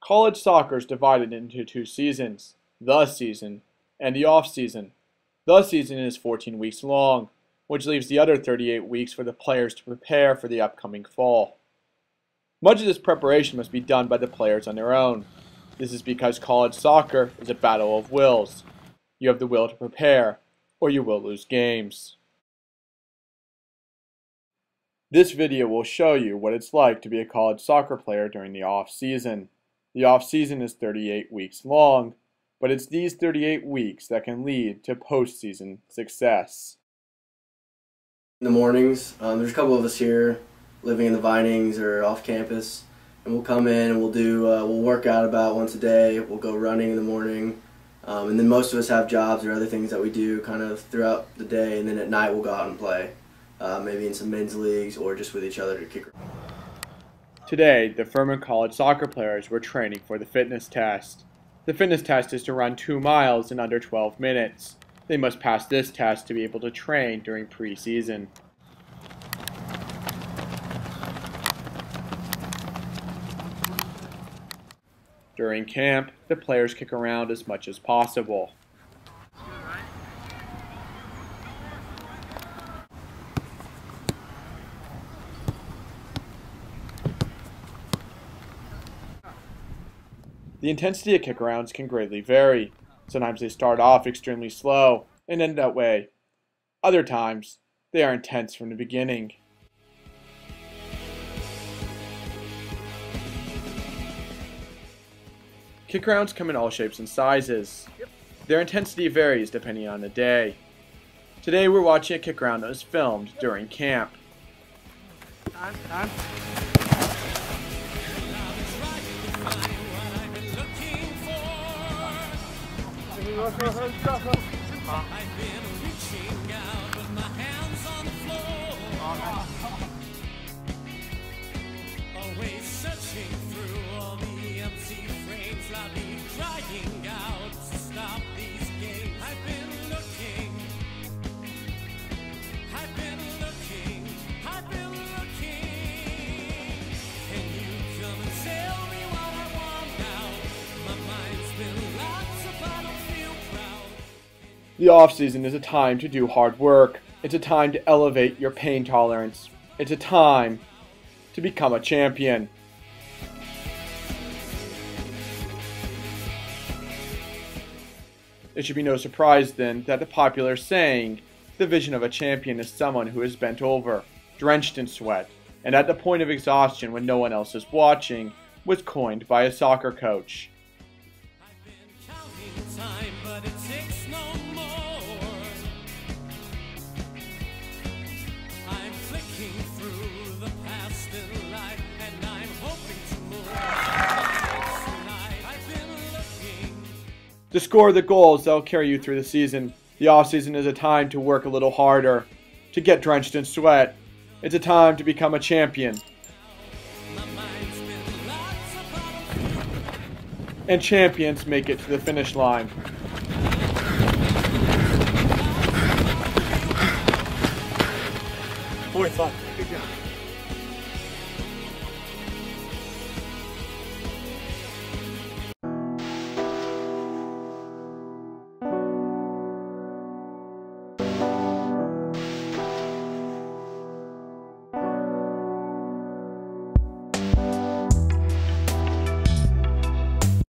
College soccer is divided into two seasons, the season and the off season. The season is 14 weeks long, which leaves the other 38 weeks for the players to prepare for the upcoming fall. Much of this preparation must be done by the players on their own. This is because college soccer is a battle of wills. You have the will to prepare, or you will lose games. This video will show you what it's like to be a college soccer player during the off season. The off season is 38 weeks long, but it's these 38 weeks that can lead to postseason success. In the mornings, um, there's a couple of us here living in the Vinings or off campus, and we'll come in and we'll do uh, we'll work out about once a day. We'll go running in the morning, um, and then most of us have jobs or other things that we do kind of throughout the day, and then at night we'll go out and play uh, maybe in some men's leagues or just with each other to kick. Today, the Furman College soccer players were training for the fitness test. The fitness test is to run 2 miles in under 12 minutes. They must pass this test to be able to train during preseason. During camp, the players kick around as much as possible. The intensity of kickarounds can greatly vary. Sometimes they start off extremely slow and end that way. Other times, they are intense from the beginning. Kickarounds come in all shapes and sizes. Their intensity varies depending on the day. Today we're watching a kickaround that was filmed during camp. Time, time. I've been reaching out with my hands on the floor. The off season is a time to do hard work. It's a time to elevate your pain tolerance. It's a time to become a champion. It should be no surprise then that the popular saying, the vision of a champion is someone who is bent over, drenched in sweat, and at the point of exhaustion when no one else is watching, was coined by a soccer coach. To score the goals that'll carry you through the season, the offseason is a time to work a little harder, to get drenched in sweat. It's a time to become a champion. And champions make it to the finish line. Fourth, Good job.